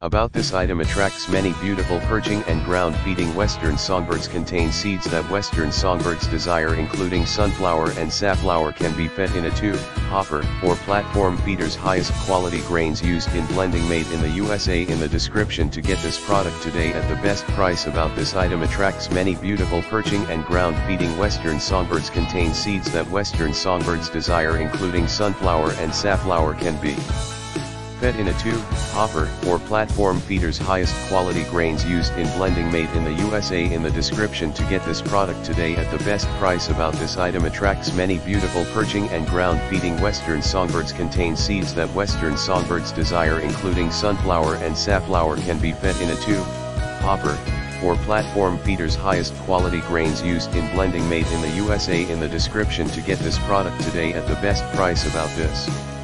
About this item attracts many beautiful perching and ground feeding western songbirds contain seeds that western songbirds desire including sunflower and safflower can be fed in a tube, hopper, or platform feeders. Highest quality grains used in blending made in the USA in the description to get this product today at the best price. About this item attracts many beautiful perching and ground feeding western songbirds contain seeds that western songbirds desire including sunflower and safflower can be fed in a tube, hopper, or platform feeders highest quality grains used in blending made in the USA in the description to get this product today at the best price about this item attracts many beautiful perching and ground feeding western songbirds contain seeds that western songbirds desire including sunflower and safflower can be fed in a tube, hopper, or platform feeders highest quality grains used in blending made in the USA in the description to get this product today at the best price about this.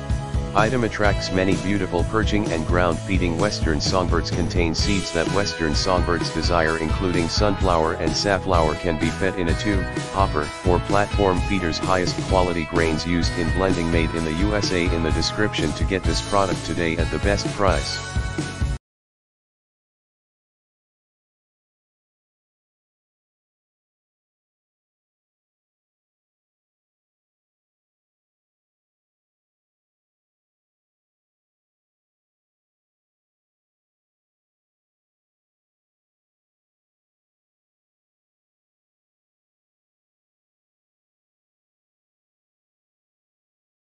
Item attracts many beautiful perching and ground feeding western songbirds contain seeds that western songbirds desire including sunflower and safflower can be fed in a tube, hopper, or platform feeders highest quality grains used in blending made in the USA in the description to get this product today at the best price.